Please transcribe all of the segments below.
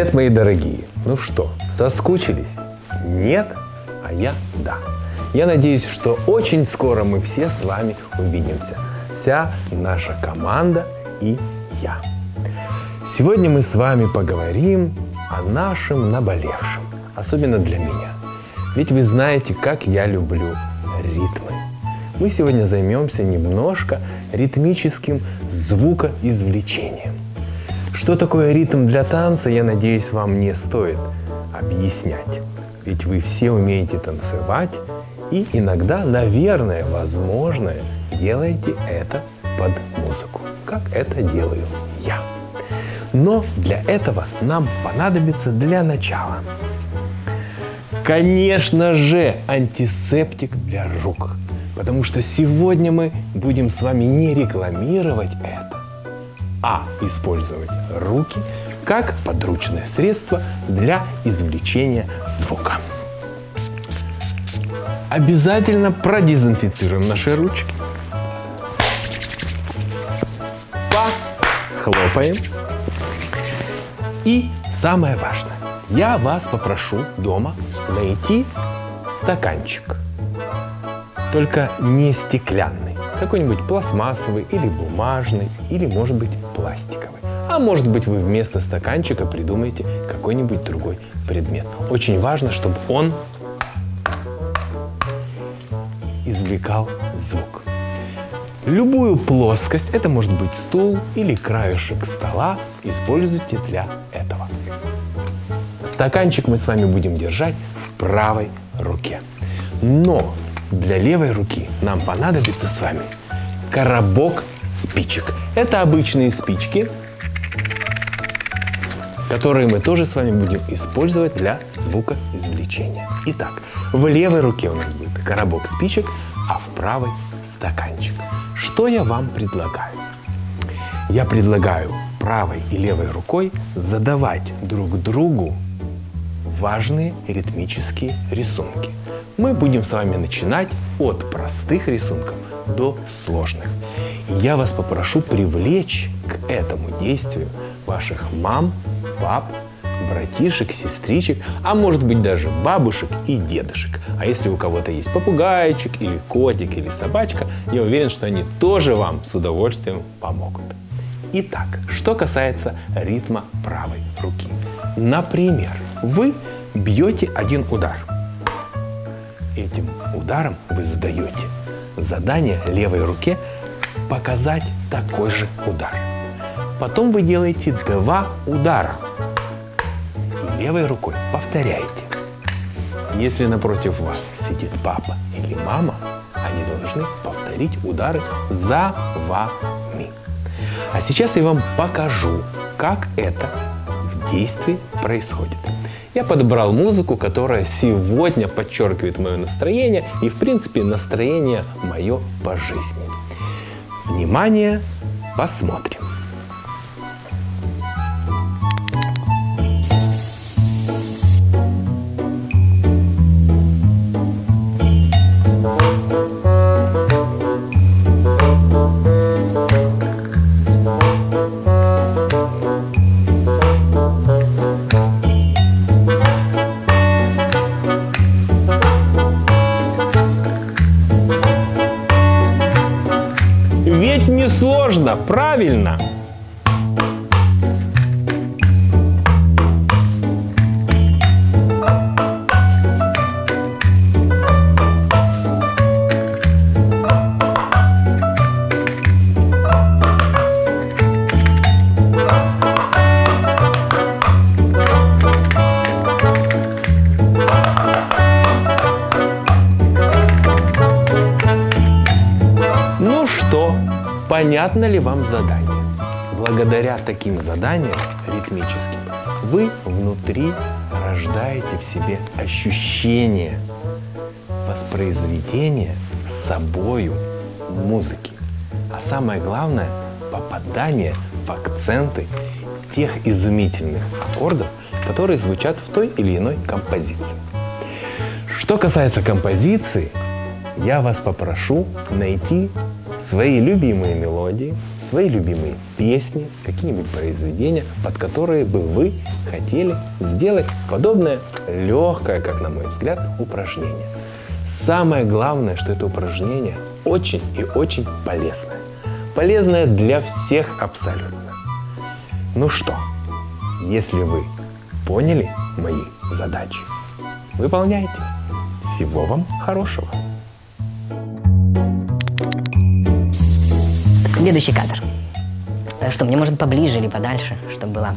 Привет, мои дорогие! Ну что, соскучились? Нет? А я да. Я надеюсь, что очень скоро мы все с вами увидимся. Вся наша команда и я. Сегодня мы с вами поговорим о нашем наболевшем, особенно для меня. Ведь вы знаете, как я люблю ритмы. Мы сегодня займемся немножко ритмическим звукоизвлечением. Что такое ритм для танца, я надеюсь, вам не стоит объяснять. Ведь вы все умеете танцевать и иногда, наверное, возможно, делаете это под музыку, как это делаю я. Но для этого нам понадобится для начала, конечно же, антисептик для рук. Потому что сегодня мы будем с вами не рекламировать это, а использовать руки как подручное средство для извлечения звука. Обязательно продезинфицируем наши ручки. Похлопаем. И самое важное, я вас попрошу дома найти стаканчик. Только не стеклянный, какой-нибудь пластмассовый или бумажный, или может быть пластиковый. А может быть вы вместо стаканчика придумаете какой-нибудь другой предмет. Очень важно, чтобы он извлекал звук. Любую плоскость, это может быть стул или краешек стола, используйте для этого. Стаканчик мы с вами будем держать в правой руке. Но для левой руки нам понадобится с вами коробок спичек. Это обычные спички, которые мы тоже с вами будем использовать для звукоизвлечения. Итак, в левой руке у нас будет коробок спичек, а в правой стаканчик. Что я вам предлагаю? Я предлагаю правой и левой рукой задавать друг другу важные ритмические рисунки. Мы будем с вами начинать от простых рисунков до сложных. Я вас попрошу привлечь к этому действию ваших мам, пап, братишек, сестричек, а может быть даже бабушек и дедушек. А если у кого-то есть попугайчик или котик или собачка, я уверен, что они тоже вам с удовольствием помогут. Итак, что касается ритма правой руки. Например, вы бьете один удар. Этим ударом вы задаете задание левой руке показать такой же удар. Потом вы делаете два удара – левой рукой повторяйте. Если напротив вас сидит папа или мама, они должны повторить удары за вами. А сейчас я вам покажу, как это в действии происходит. Я подобрал музыку, которая сегодня подчеркивает мое настроение и, в принципе, настроение мое по жизни. Внимание, посмотрим. Правильно? Понятно ли вам задание? Благодаря таким заданиям ритмическим вы внутри рождаете в себе ощущение воспроизведения собою музыки. А самое главное – попадание в акценты тех изумительных аккордов, которые звучат в той или иной композиции. Что касается композиции, я вас попрошу найти свои любимые мелодии, свои любимые песни, какие-нибудь произведения, под которые бы вы хотели сделать подобное легкое, как на мой взгляд, упражнение. Самое главное, что это упражнение очень и очень полезное. Полезное для всех абсолютно. Ну что, если вы поняли мои задачи, выполняйте. Всего вам хорошего. Следующий кадр. Э, Что, мне может поближе или подальше, чтобы было...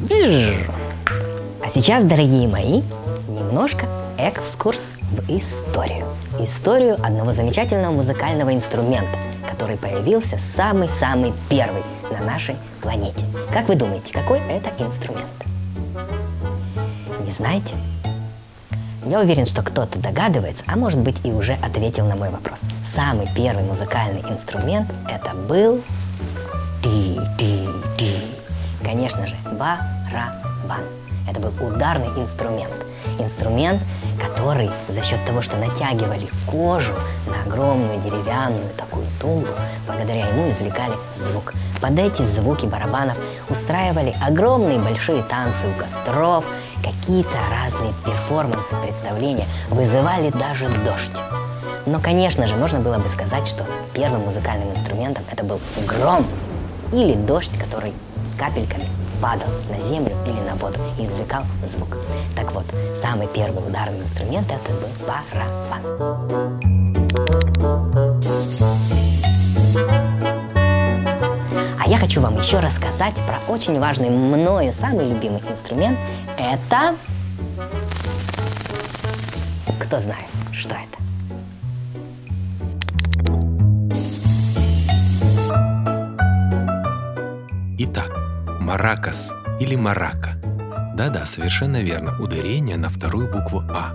А сейчас, дорогие мои, немножко экскурс в историю. Историю одного замечательного музыкального инструмента, который появился самый-самый первый на нашей планете. Как вы думаете, какой это инструмент? Не знаете? Я уверен, что кто-то догадывается, а может быть и уже ответил на мой вопрос. Самый первый музыкальный инструмент это был ти-ти-ти. Конечно же, барабан. Это был ударный инструмент. Инструмент, который за счет того, что натягивали кожу на огромную деревянную такую тумбу, благодаря ему извлекали звук. Под эти звуки барабанов устраивали огромные большие танцы у костров, какие-то разные перформансы, представления, вызывали даже дождь. Но, конечно же, можно было бы сказать, что первым музыкальным инструментом это был гром или дождь, который капельками падал на землю или на воду и извлекал звук. Так вот, самый первый ударный инструмент это был барабан. А я хочу вам еще рассказать про очень важный мною самый любимый инструмент. Это... Кто знает, что это? Маракас или марака. Да-да, совершенно верно, ударение на вторую букву А.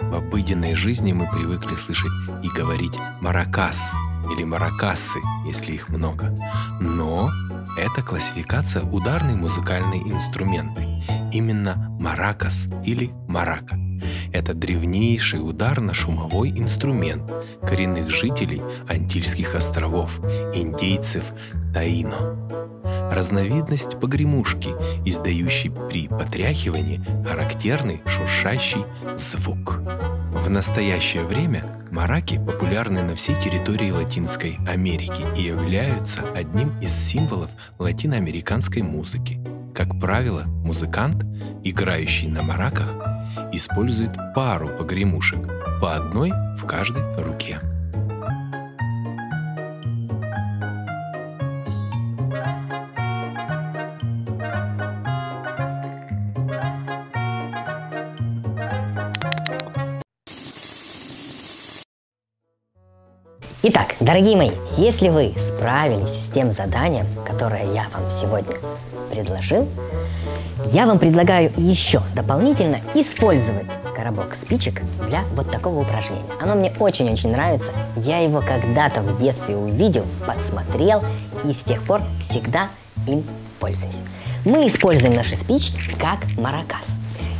В обыденной жизни мы привыкли слышать и говорить маракас или маракасы, если их много. Но это классификация ударные музыкальные инструменты. Именно маракас или марака. Это древнейший ударно-шумовой инструмент коренных жителей Антильских островов, индейцев Таино. Разновидность погремушки, издающей при потряхивании характерный шуршащий звук. В настоящее время мараки популярны на всей территории Латинской Америки и являются одним из символов латиноамериканской музыки. Как правило, музыкант, играющий на мараках, использует пару погремушек, по одной в каждой руке. Итак, дорогие мои, если вы справились с тем заданием, которое я вам сегодня предложил, я вам предлагаю еще дополнительно использовать коробок спичек для вот такого упражнения. Оно мне очень-очень нравится. Я его когда-то в детстве увидел, подсмотрел и с тех пор всегда им пользуюсь. Мы используем наши спички как маракас.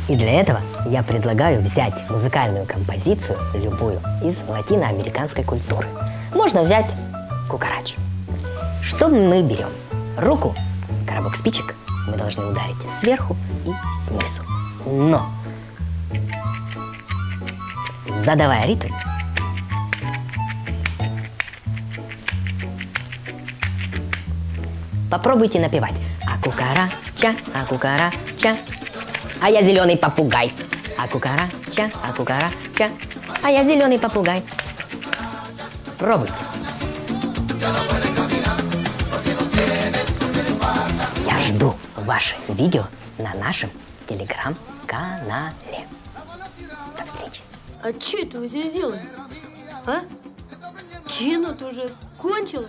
И для этого я предлагаю взять музыкальную композицию, любую, из латиноамериканской культуры. Можно взять кукарачу. Что мы берем? Руку, коробок спичек мы должны ударить сверху и снизу. Но, задавая ритм, попробуйте напевать. А кукарача, а кукарача, а я зеленый попугай. А кукарача, а кукарача, а я зеленый попугай. Пробуйте. Жду ваши видео на нашем телеграм-канале. До встречи. А что это вы здесь делаете? А? Кино-то уже кончилось?